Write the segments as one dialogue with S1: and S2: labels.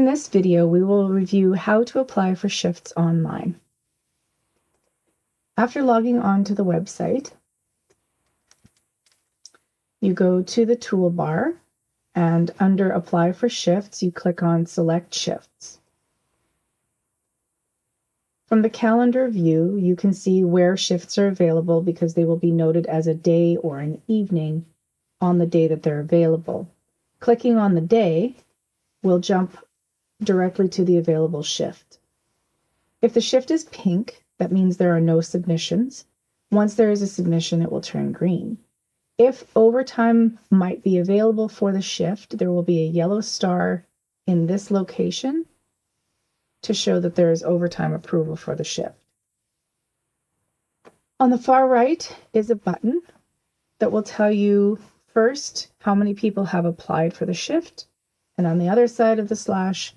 S1: In this video, we will review how to apply for shifts online. After logging on to the website, you go to the toolbar and under Apply for Shifts, you click on Select Shifts. From the calendar view, you can see where shifts are available because they will be noted as a day or an evening on the day that they're available. Clicking on the day will jump directly to the available shift. If the shift is pink, that means there are no submissions. Once there is a submission, it will turn green. If overtime might be available for the shift, there will be a yellow star in this location to show that there is overtime approval for the shift. On the far right is a button that will tell you first how many people have applied for the shift, and on the other side of the slash,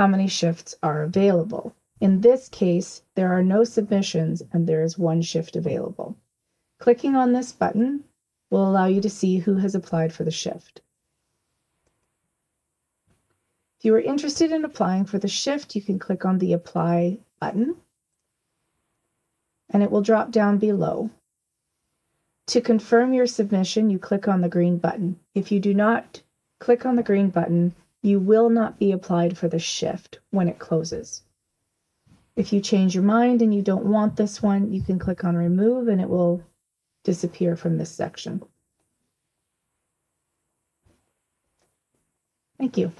S1: how many shifts are available. In this case, there are no submissions and there is one shift available. Clicking on this button will allow you to see who has applied for the shift. If you are interested in applying for the shift, you can click on the Apply button and it will drop down below. To confirm your submission, you click on the green button. If you do not click on the green button, you will not be applied for the shift when it closes. If you change your mind and you don't want this one, you can click on remove and it will disappear from this section. Thank you.